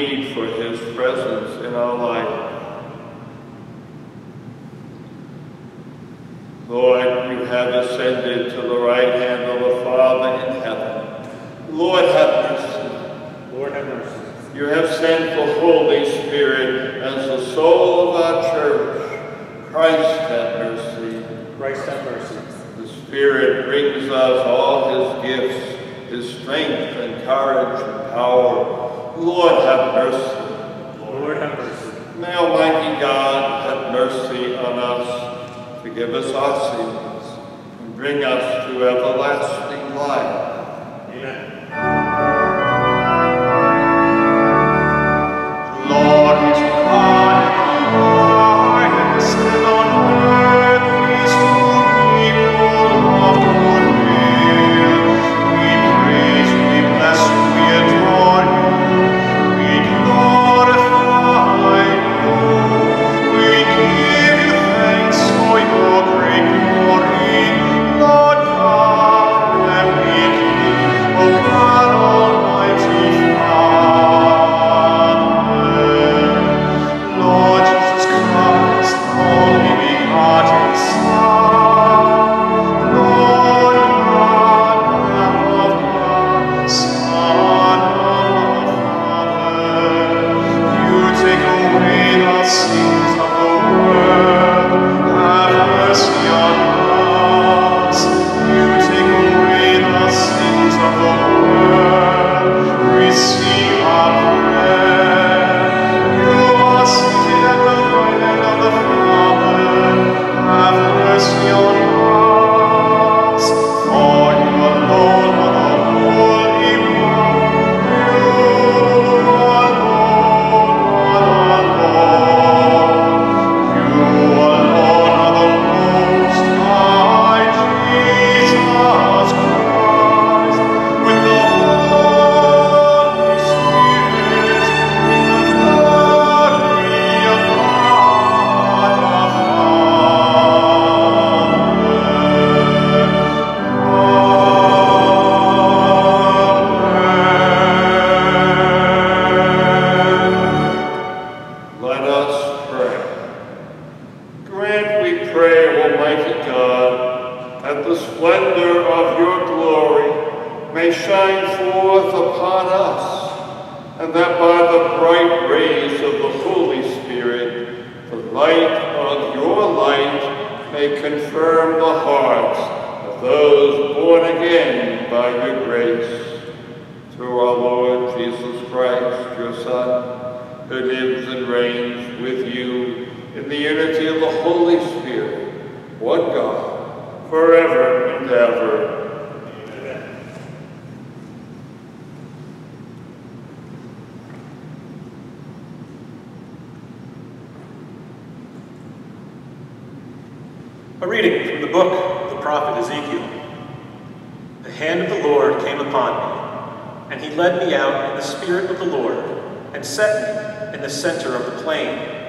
need for His presence in our life. Lord, you have ascended to the right hand of the Father in heaven. Lord, have mercy. Lord, have mercy. You have sent the Holy Spirit as the soul of our church. Christ, have mercy. Christ, have mercy. The Spirit brings us all his gifts, his strength and courage and power. Lord, have mercy. Lord, have mercy. May Almighty God have mercy on us, forgive us our sins, and bring us to everlasting life. You in the unity of the Holy Spirit, one God, forever and ever. A reading from the book of the prophet Ezekiel. The hand of the Lord came upon me, and he led me out in the spirit of the Lord, and set me in the center of the plain,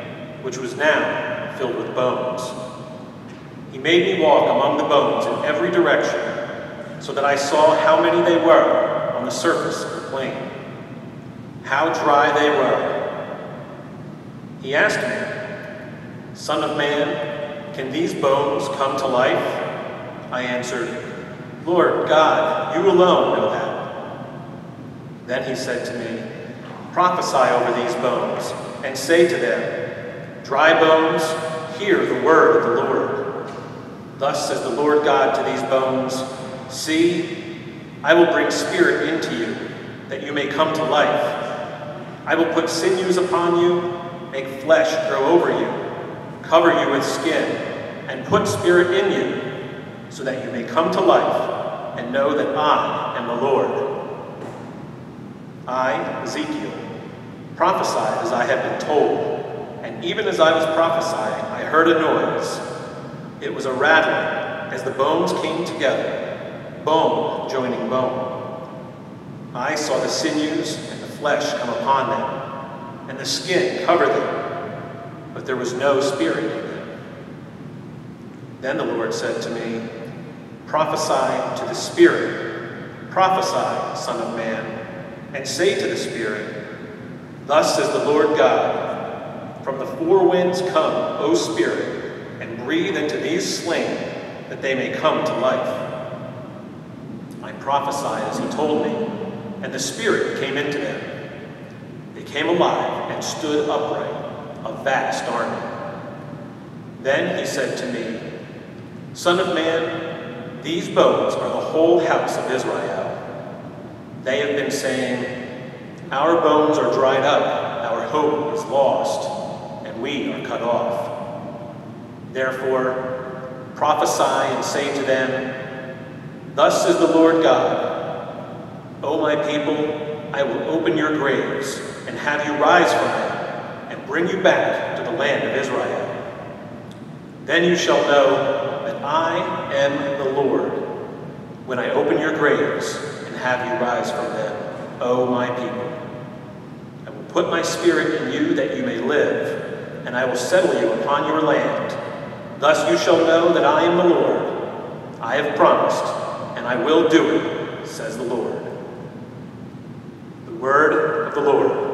which was now filled with bones. He made me walk among the bones in every direction, so that I saw how many they were on the surface of the plain, how dry they were. He asked me, Son of man, can these bones come to life? I answered, Lord God, you alone know that. Then he said to me, Prophesy over these bones, and say to them, Dry bones, hear the word of the Lord. Thus says the Lord God to these bones, See, I will bring spirit into you, that you may come to life. I will put sinews upon you, make flesh grow over you, cover you with skin, and put spirit in you, so that you may come to life and know that I am the Lord. I, Ezekiel, prophesied as I had been told, and even as I was prophesying, I heard a noise. It was a rattling as the bones came together, bone joining bone. I saw the sinews and the flesh come upon them, and the skin cover them, but there was no spirit in them. Then the Lord said to me, Prophesy to the Spirit, prophesy, Son of Man, and say to the Spirit, Thus says the Lord God, From the four winds come, O Spirit, and breathe into these slain, that they may come to life. I prophesied as he told me, and the Spirit came into them. They came alive and stood upright, a vast army. Then he said to me, Son of man, these bones are the whole house of Israel. They have been saying, Our bones are dried up, our hope is lost, we are cut off. Therefore, prophesy and say to them, Thus says the Lord God, O my people, I will open your graves and have you rise from them and bring you back to the land of Israel. Then you shall know that I am the Lord when I open your graves and have you rise from them, O my people. I will put my spirit in you that you may live, and I will settle you upon your land. Thus you shall know that I am the Lord. I have promised, and I will do it, says the Lord. The word of the Lord.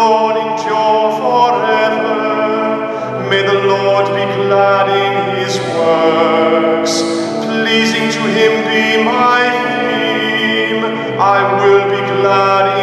Lord endure forever. May the Lord be glad in his works. Pleasing to him be my theme. I will be glad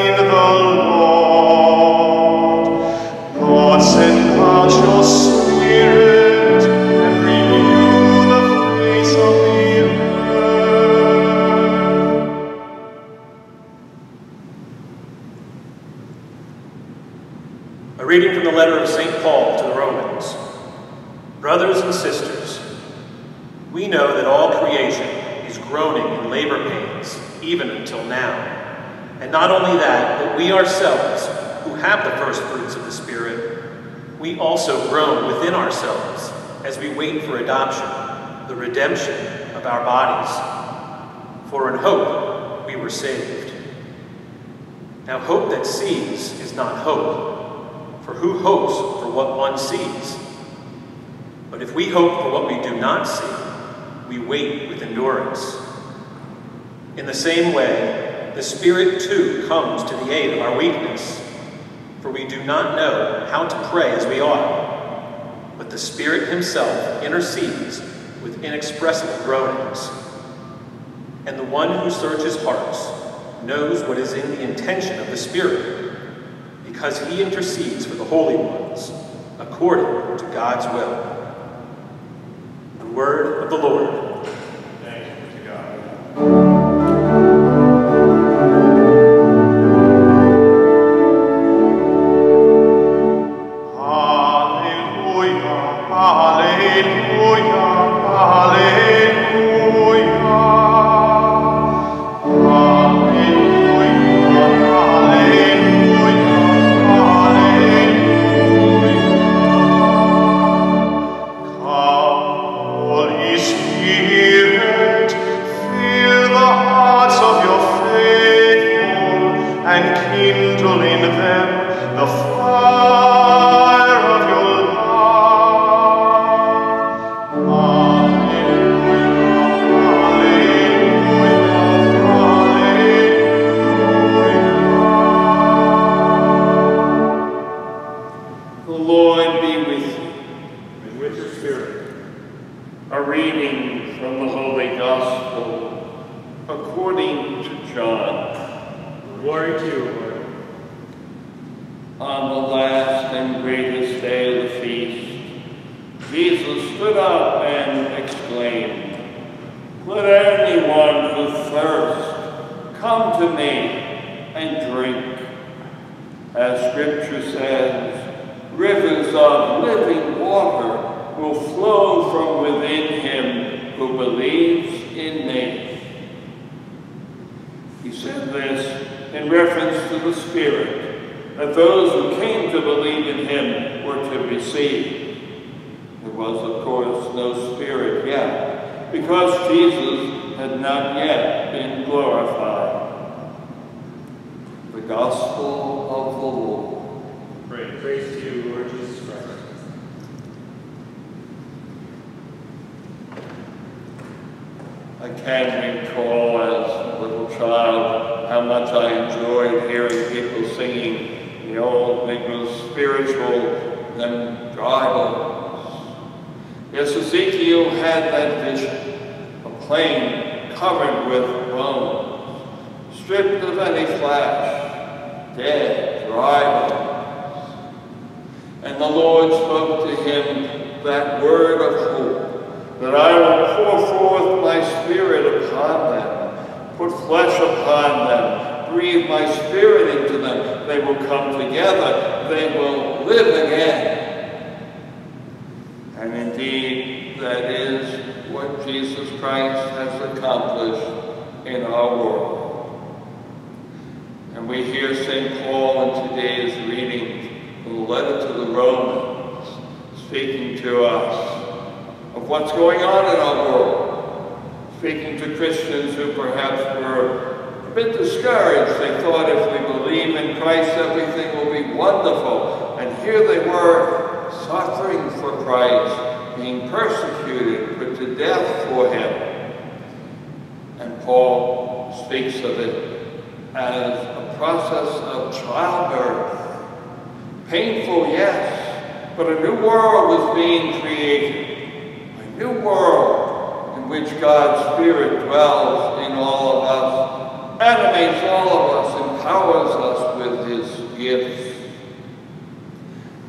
not only that, but we ourselves, who have the first fruits of the Spirit, we also groan within ourselves as we wait for adoption, the redemption of our bodies. For in hope we were saved. Now, hope that sees is not hope. For who hopes for what one sees? But if we hope for what we do not see, we wait with endurance. In the same way, the Spirit too comes to the aid of our weakness. For we do not know how to pray as we ought, but the Spirit Himself intercedes with inexpressible groanings. And the one who searches hearts knows what is in the intention of the Spirit, because he intercedes for the holy ones according to God's will. The word of the Lord. Living water will flow from within him who believes in me. He said this in reference to the Spirit, that those who came to believe in him were to receive. There was, of course, no Spirit yet, because Jesus had not yet been glorified. The Gospel of the Lord. Praise, praise to you, Lord Jesus Christ. Can recall as a little child how much I enjoyed hearing people singing the old Negro spiritual and bones. Yes, Ezekiel had that vision, a plain covered with bones, stripped of any flesh, dead, dry bones. And the Lord spoke to him that word of that I will pour forth my spirit upon them, put flesh upon them, breathe my spirit into them. They will come together. They will live again. And indeed, that is what Jesus Christ has accomplished in our world. And we hear St. Paul in today's reading, the letter to the Romans, speaking to us of what's going on in our world. Speaking to Christians who perhaps were a bit discouraged. They thought if we believe in Christ, everything will be wonderful. And here they were, suffering for Christ, being persecuted, put to death for him. And Paul speaks of it as a process of childbirth. Painful, yes, but a new world was being created new world in which God's Spirit dwells in all of us, animates all of us, empowers us with his gifts.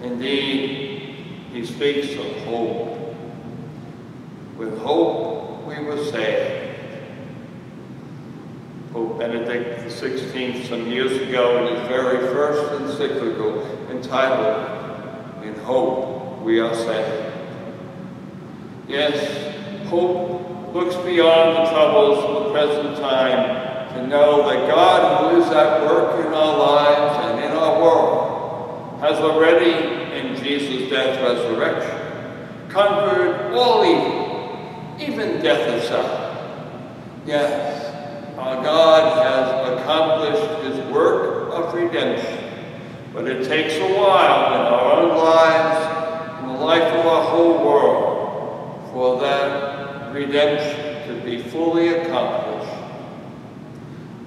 Indeed, he speaks of hope. With hope, we were saved. Pope Benedict XVI, some years ago, in his very first encyclical entitled, In Hope We Are Saved. Yes, hope looks beyond the troubles of the present time to know that God who is at work in our lives and in our world has already, in Jesus' death and resurrection, conquered all evil, even death itself. Yes, our God has accomplished his work of redemption, but it takes a while in our own lives, in the life of our whole world, for that redemption to be fully accomplished.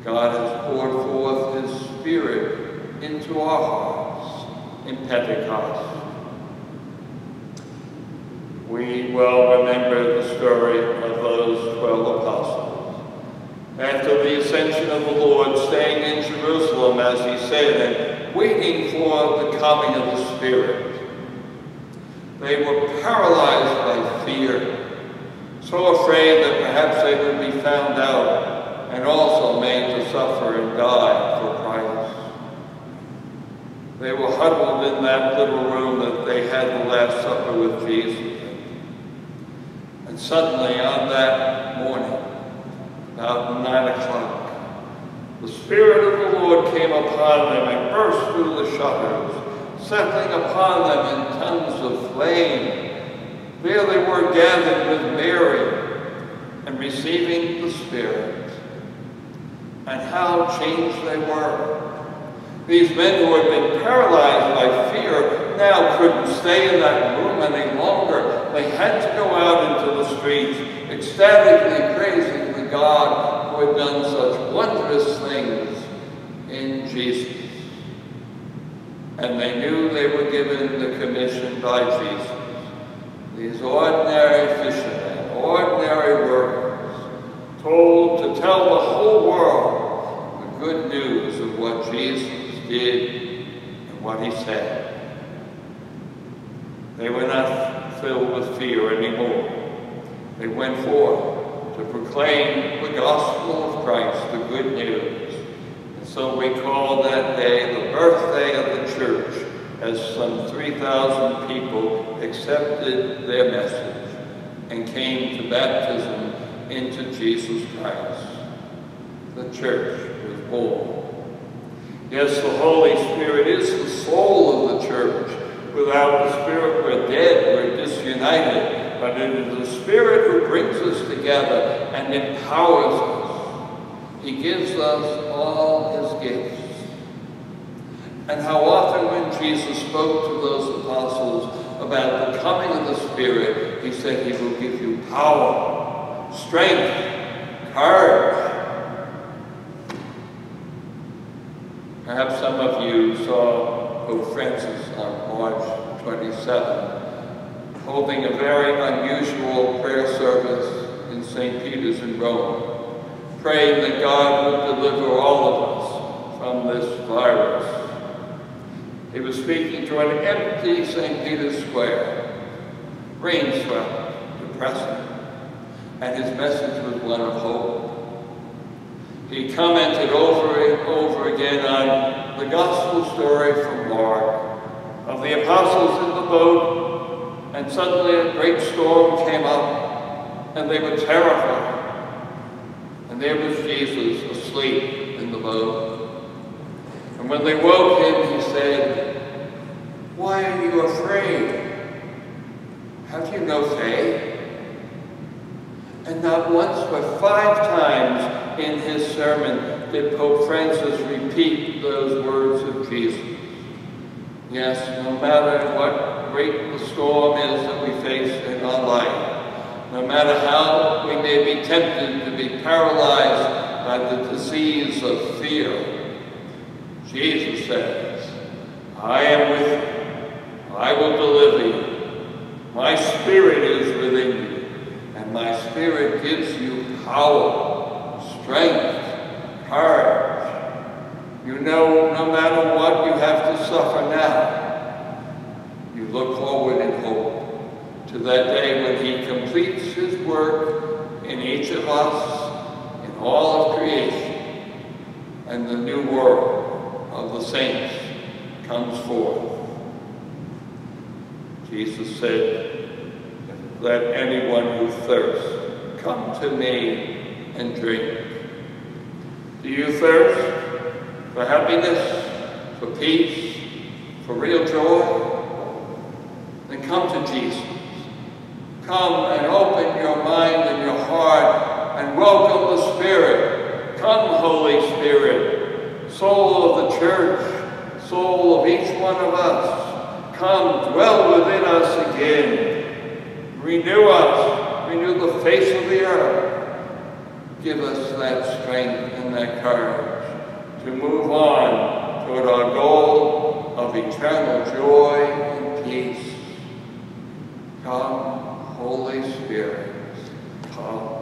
God has poured forth his Spirit into our hearts in Pentecost. We well remember the story of those 12 apostles. After the ascension of the Lord, staying in Jerusalem, as he said, and waiting for the coming of the Spirit, they were paralyzed fear, so afraid that perhaps they would be found out and also made to suffer and die for Christ. They were huddled in that little room that they had the Last Supper with Jesus. And suddenly on that morning, about nine o'clock, the Spirit of the Lord came upon them and burst through the shutters settling upon them in tongues of flame. There they were gathered with Mary and receiving the Spirit. And how changed they were. These men who had been paralyzed by fear now couldn't stay in that room any longer. They had to go out into the streets, ecstatically praising the God who had done such wondrous things in Jesus and they knew they were given the commission by Jesus these ordinary fishermen, ordinary workers, told to tell the whole world the good news of what Jesus did and what he said. They were not filled with fear anymore. They went forth to proclaim the gospel of Christ, the good news. And so we call that day the birthday of the church as some 3,000 people accepted their message and came to baptism into Jesus Christ. The church was born. Yes, the Holy Spirit is the soul of the church. Without the Spirit, we're dead, we're disunited. But it is the Spirit who brings us together and empowers us. He gives us all his gifts. And how often when Jesus spoke to those apostles about the coming of the Spirit, he said he will give you power, strength, courage, Perhaps some of you saw Pope Francis on March 27 holding a very unusual prayer service in St. Peter's in Rome, praying that God would deliver all of us from this virus. He was speaking to an empty St. Peter's Square, rain swept, depressing, and his message was one of hope. He commented over and over again on the gospel story from Mark of the apostles in the boat, and suddenly a great storm came up, and they were terrified. And there was Jesus asleep in the boat. And when they woke him, he said, Why are you afraid? Have you no faith? And not once but five times in his sermon did Pope Francis repeat those words of Jesus. Yes, no matter what great the storm is that we face in our life, no matter how we may be tempted to be paralyzed by the disease of fear, Jesus says, I am with you. I will deliver you. My spirit is within you, and my spirit gives you power strength, courage. You know no matter what you have to suffer now, you look forward in hope to that day when he completes his work in each of us, in all of creation, and the new world of the saints comes forth. Jesus said, let anyone who thirsts come to me and drink. Do you thirst for happiness, for peace, for real joy? Then come to Jesus. Come and open your mind and your heart and welcome the Spirit. Come, Holy Spirit, soul of the church, soul of each one of us. Come, dwell within us again. Renew us, renew the face of the earth. Give us that strength and that courage to move on toward our goal of eternal joy and peace. Come, Holy Spirit, come.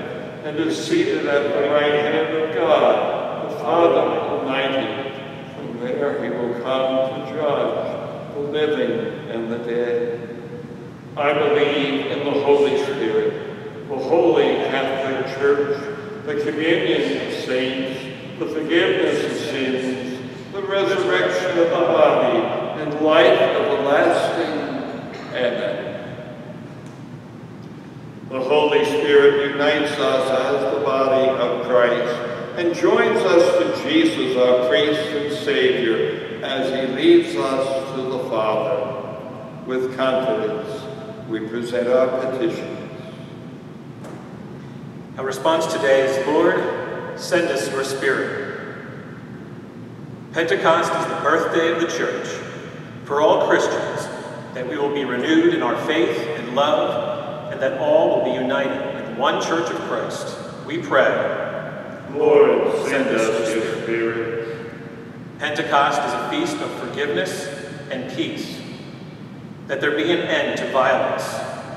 and is seated at the right hand of God, the Father Almighty. From there he will come to judge the living and the dead. I believe in the Holy Spirit, the Holy Catholic Church, the communion of saints, the forgiveness of sins, the resurrection of the body, and life everlasting. Amen. The Holy Us as the body of Christ and joins us to Jesus, our priest and Savior, as he leads us to the Father with confidence we present our petitions. Our response today is, Lord, send us your Spirit. Pentecost is the birthday of the church. for all Christians, that we will be renewed in our faith and love, and that all will be united one church of Christ. We pray. Lord, send us your Spirit. Pentecost is a feast of forgiveness and peace. That there be an end to violence,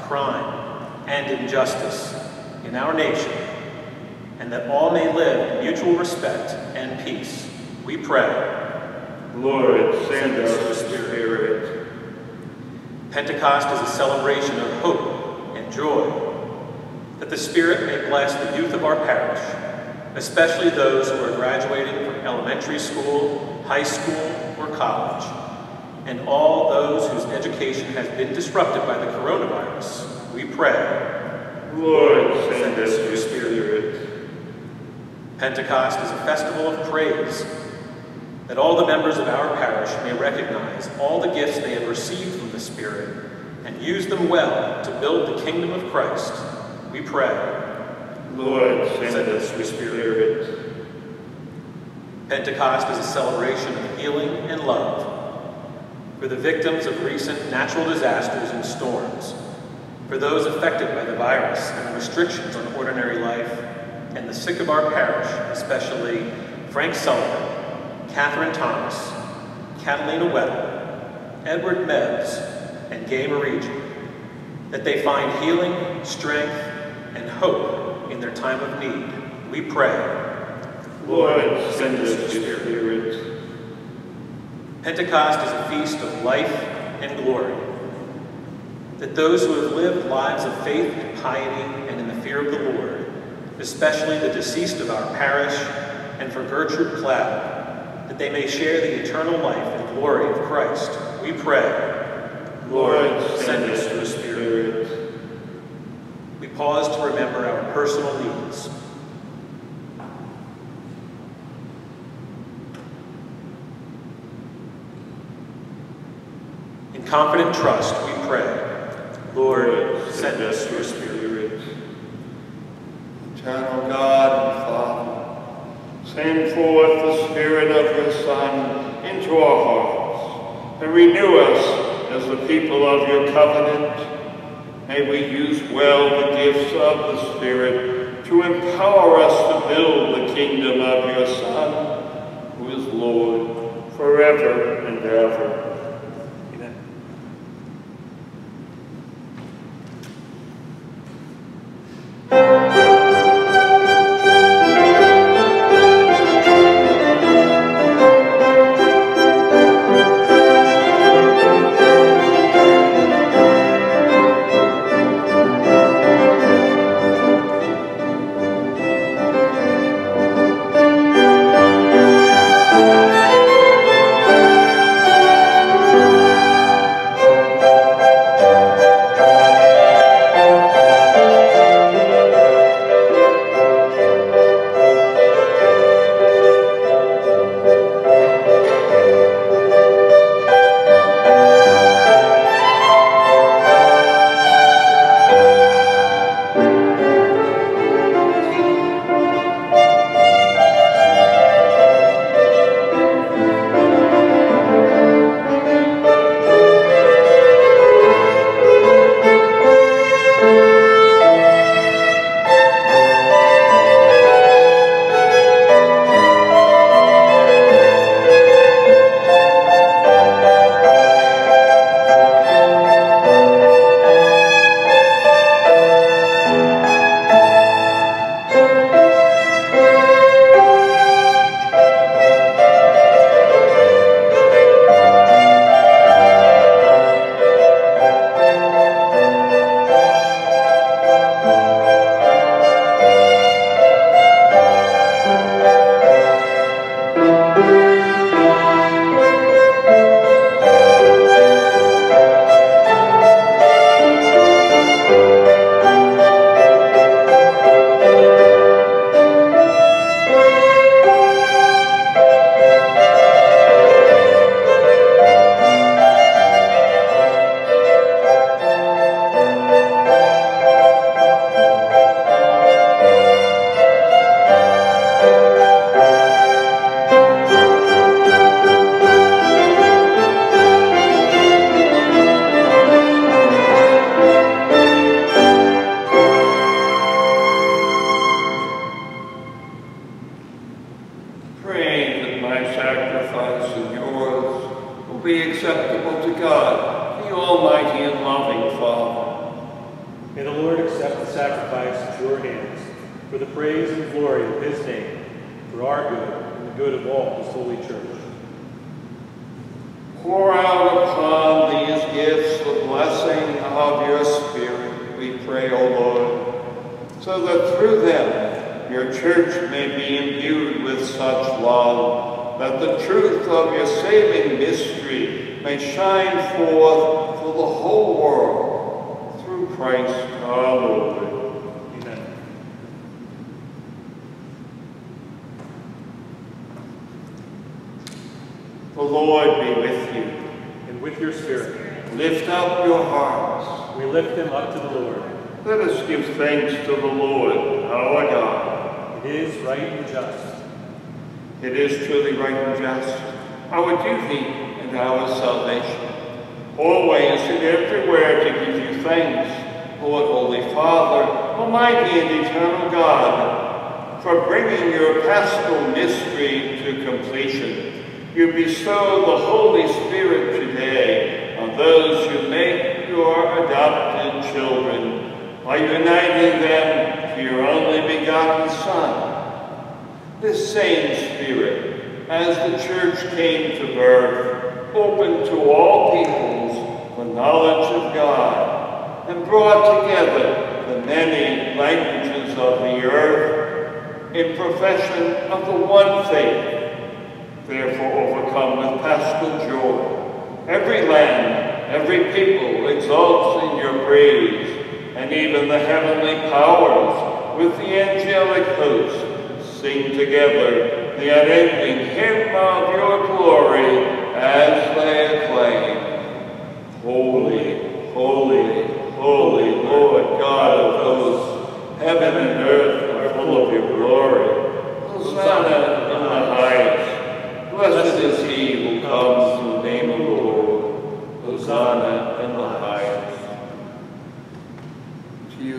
crime, and injustice in our nation, and that all may live in mutual respect and peace. We pray. Lord, send us your Spirit. Pentecost is a celebration of hope and joy, that the Spirit may bless the youth of our parish, especially those who are graduating from elementary school, high school, or college, and all those whose education has been disrupted by the coronavirus. We pray. Lord, send us your Spirit. Pentecost is a festival of praise, that all the members of our parish may recognize all the gifts they have received from the Spirit and use them well to build the kingdom of Christ. We pray. Lord, send us your Spirit. Pentecost is a celebration of healing and love for the victims of recent natural disasters and storms, for those affected by the virus and the restrictions on ordinary life, and the sick of our parish, especially Frank Sullivan, Catherine Thomas, Catalina Weddle, Edward Mebbs, and Gay Marigi, that they find healing, strength, and hope in their time of need. We pray. Lord, send us your Spirit. Pentecost is a feast of life and glory. That those who have lived lives of faith and piety and in the fear of the Lord, especially the deceased of our parish, and for Gertrude Cloud, that they may share the eternal life and glory of Christ. We pray. Lord, send us your Spirit. Pause to remember our personal needs. In confident trust, we pray. Lord, send us your Spirit. Eternal God and Father, send forth the Spirit of your Son into our hearts and renew us as the people of your covenant. May we use well the gifts of the Spirit to empower us to build the kingdom of your Son, who is Lord forever and ever. Good and the good of all his holy church. Pour out upon these gifts the blessing of your Spirit, we pray, O Lord, so that through them your church may be imbued with such love, that the truth of your saving mystery may shine forth for the whole world through Christ our Lord. Lord be with you. And with your spirit, Lift up your hearts. we lift them up to the Lord. Let us give thanks to the Lord, our God. It is right and just. It is truly right and just, our duty and our salvation, always and everywhere to give you thanks, Lord, Holy Father, Almighty and Eternal God, for bringing your paschal mystery to completion. You bestow the Holy Spirit today on those who make your adopted children by uniting them to your only begotten Son. This same Spirit, as the Church came to birth, opened to all peoples the knowledge of God and brought together the many languages of the earth in profession of the one faith. Joy, every land, every people exalts in your praise, and even the heavenly powers with the angelic hosts sing together the unending hymn of your glory as they acclaim. Holy, holy, holy Lord God of hosts, heaven and earth are full of your glory. Hosanna in the highest. Blessed is he who comes in the name of the Lord. Hosanna in the highest. To you,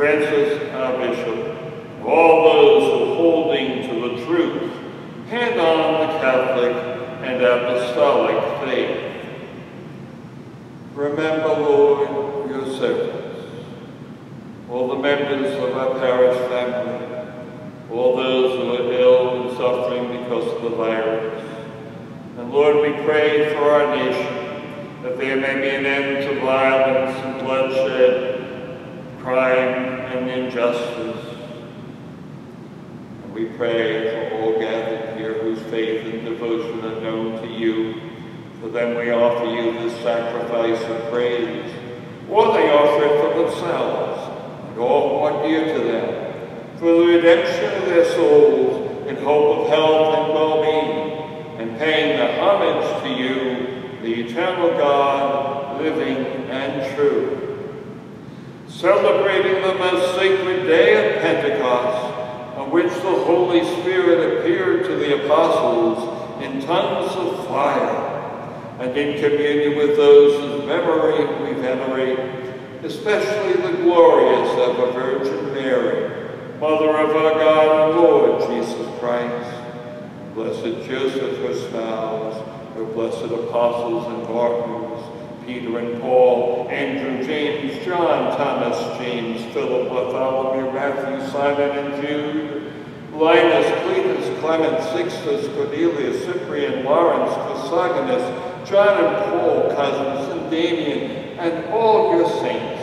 Francis our Bishop, all those who holding to the truth, hand on the Catholic and apostolic faith. Remember, Lord, your servants, all the members of our parish family, all those who are ill and suffering because of the virus. And Lord, we pray for our nation, that there may be an end to violence and bloodshed, crime and injustice. And we pray for all gathered here whose faith and devotion are known to you. For them we offer you this sacrifice of praise, or they offer it for themselves and all who are dear to them, for the redemption of their souls in hope of health and well-being, and paying the homage to you, the eternal God, living and true. Celebrating the most sacred day of Pentecost, on which the Holy Spirit appeared to the apostles in tongues of fire, and in communion with those whose memory we venerate, especially the glorious ever Virgin Mary, Mother of our God and Lord Jesus Christ, Blessed Joseph, her spouse, her blessed apostles and martyrs, Peter and Paul, Andrew, James, John, Thomas, James, Philip, Bartholomew, Matthew, Simon, and Jude, Linus, Cletus, Clement, Sixtus, Cornelius, Cyprian, Lawrence, Chrysogonus, John and Paul, Cosmas, and Damian, and all your saints.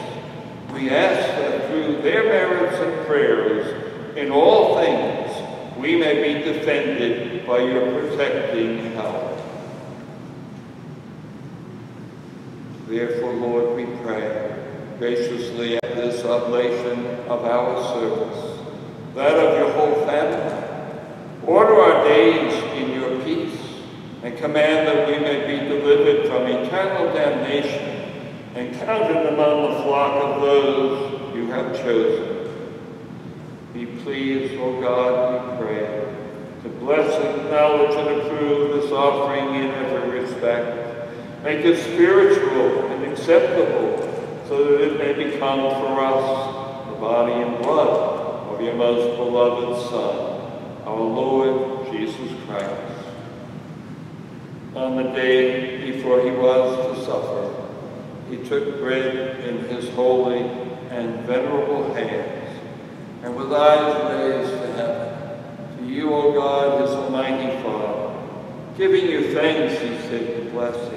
We ask that through their merits and prayers, in all things, we may be defended by your protecting power. Therefore, Lord, we pray graciously at this oblation of our service, that of your whole family. Order our days in your peace, and command that we may be delivered from eternal damnation and counted among the flock of those you have chosen. Be pleased, O God, we pray, to bless, acknowledge, and approve this offering in every respect. Make it spiritual and acceptable, so that it may become for us the body and blood of your most beloved Son, our Lord Jesus Christ. On the day before he was to suffer, he took bread in his holy and venerable hands, and with eyes raised to heaven, to you, O God, his almighty Father, giving you thanks, he said the blessing,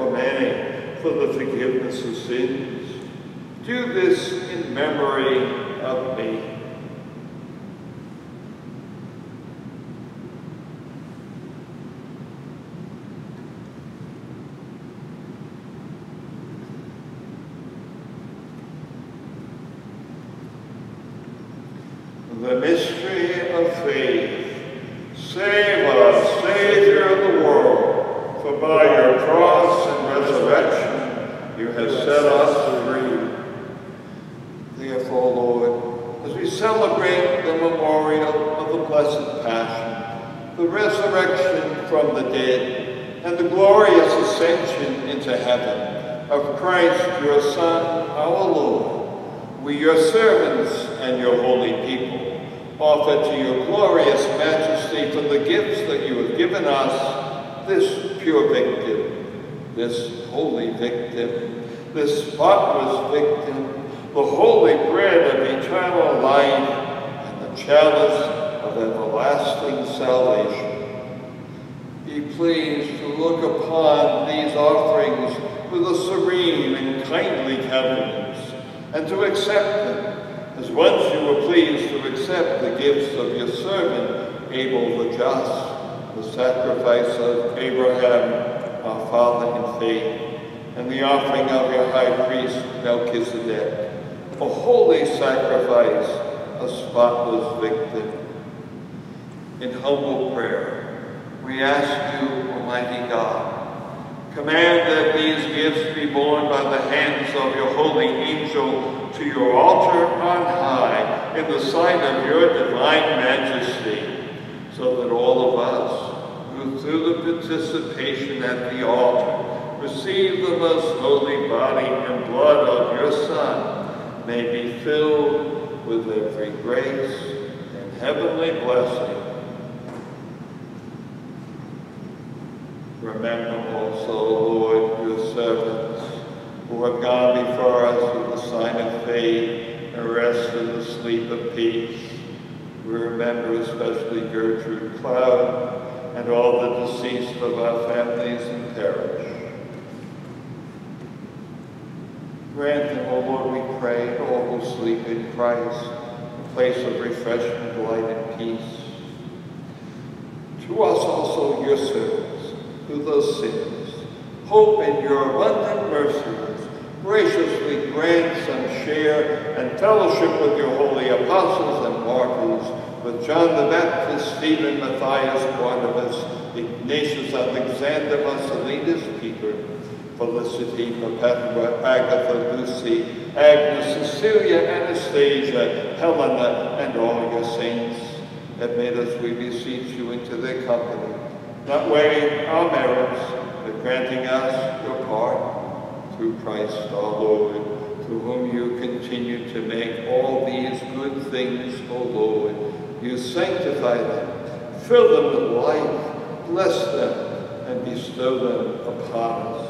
for many for the forgiveness of sins. Do this in memory of me. The mystery of faith. Save us, Savior of the world, for by your cross and resurrection you have set us free. Therefore, Lord, as we celebrate the memorial of the Blessed Passion, the resurrection from the dead, and the glorious ascension into heaven of Christ, your Son, our Lord, we, your servants and your holy people, offer to your glorious majesty from the gifts that you have given us this pure victim, this holy victim, this spotless victim, the holy bread of eternal life, and the chalice of everlasting salvation. Be pleased to look upon these offerings with a serene and kindly countenance, and to accept them as once you were pleased to accept the gifts of your servant Abel the just, the sacrifice of Abraham, our father in faith, and the offering of your high priest Melchizedek, a holy sacrifice, a spotless victim. In humble prayer, we ask you, Almighty God, Command that these gifts be borne by the hands of your holy angel to your altar on high in the sight of your divine majesty, so that all of us who through the participation at the altar receive the most holy body and blood of your Son may be filled with every grace and heavenly blessing Remember also, Lord, your servants who have gone before us with the sign of faith and rest in the sleep of peace. We remember especially Gertrude Cloud and all the deceased of our families and parish. Grant them, O Lord, we pray, all who sleep in Christ, a place of refreshment, light, and peace. To us also, your servants, who those sins. Hope in your abundant mercies, graciously grant some share and fellowship with your holy apostles and martyrs, with John the Baptist, Stephen, Matthias, Barnabas, Ignatius, Alexander, Marcellinus, Peter, Felicity, Perpetua, Agatha, Lucy, Agnes, Cecilia, Anastasia, Helena, and all your saints. Admit us, we beseech you, into their company not weighing our merits, but granting us your pardon through Christ our Lord, to whom you continue to make all these good things, O Lord. You sanctify them, fill them with life, bless them, and bestow them upon us.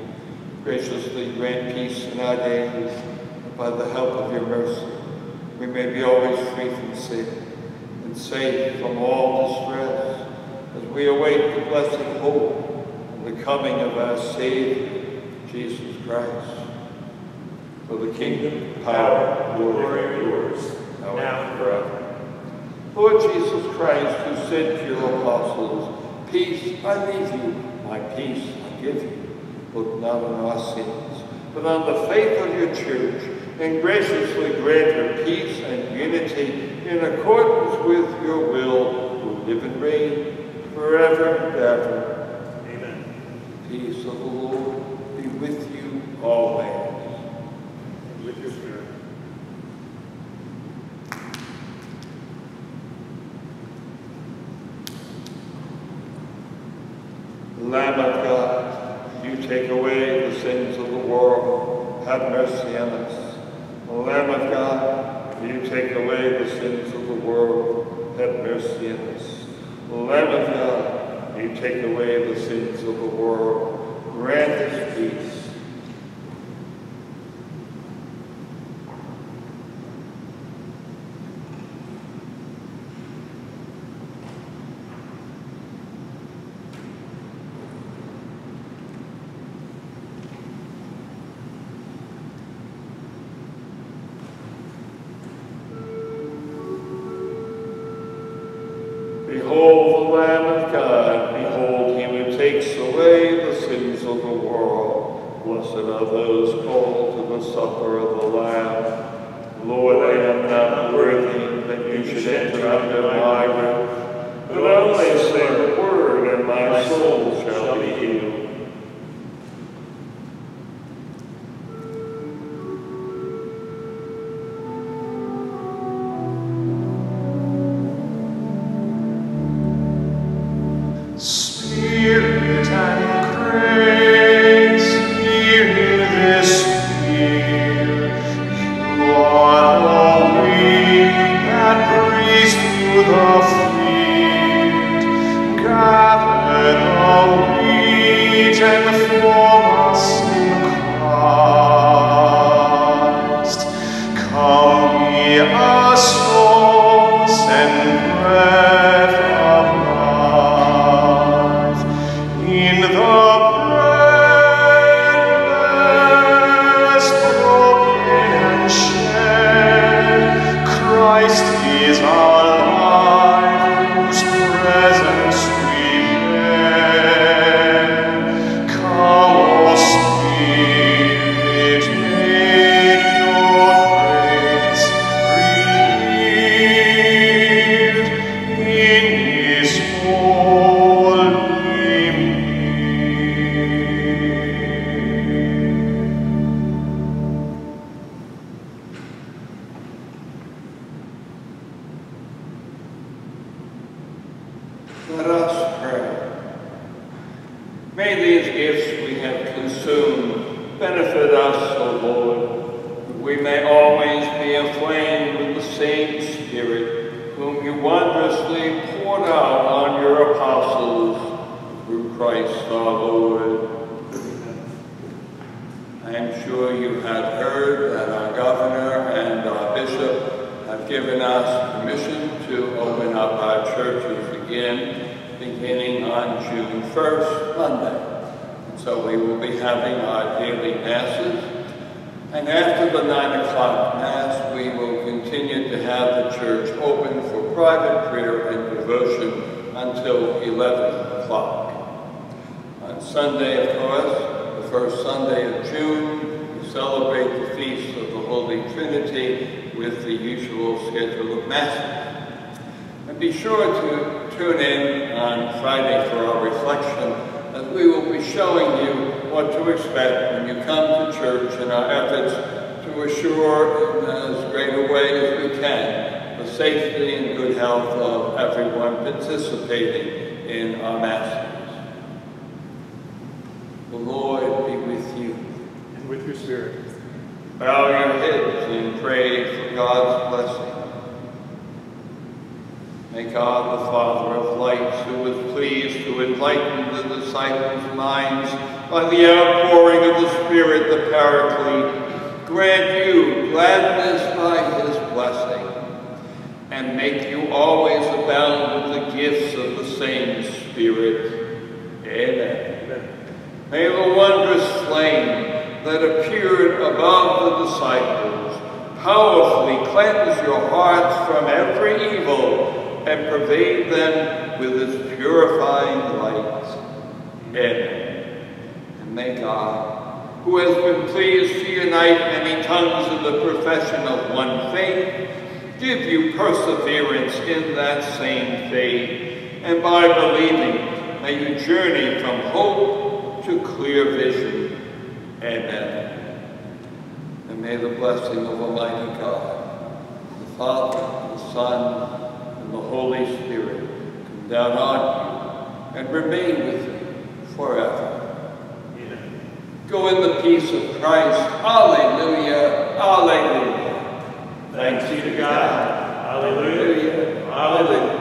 Graciously grant peace in our days, and by the help of your mercy, we may be always free from sin and safe from all distress, as we await the blessed hope and the coming of our Savior, Jesus Christ. For the kingdom, power, glory are yours, now and forever. Lord Jesus Christ, who said to your apostles, Peace I leave you, my peace I give you. Look not on our sins, but on the faith of your church, and graciously grant her peace and unity in accordance with your will, who live and reign forever and ever. Amen. Peace of the Lord be with you always. And with your spirit. Lamb of God, you take away the sins of the world, have mercy on us. Lamb of God, you take away the sins of the world, have mercy on us. Lamb of You take away the sins of the world, grant us peace. 11 o'clock. On Sunday, of course, the first Sunday of June, we celebrate the Feast of the Holy Trinity with the usual schedule of Masses. And be sure to tune in on Friday for our reflection as we will be showing you what to expect when you come to church in our efforts to assure in as great a way as we can the safety and good health of everyone participating in our Masses. The Lord be with you. And with your spirit. Bow your heads and pray for God's blessing. May God, the Father of lights, who was pleased to enlighten the disciples' minds by the outpouring of the Spirit, the Paraclete, grant you gladness by his blessing, and make you always abound with the gifts of the same Spirit. Amen. Amen. May the wondrous flame that appeared above the disciples powerfully cleanse your hearts from every evil and pervade them with its purifying light. Amen. And may God, who has been pleased to unite many tongues in the profession of one faith, give you perseverance in that same faith, and by believing may you journey from hope to clear vision. Amen. And may the blessing of Almighty God, the Father, the Son, and the Holy Spirit come down on you and remain with you forever. Amen. Go in the peace of Christ. Alleluia. Alleluia. Thanks be to God. Hallelujah. Hallelujah.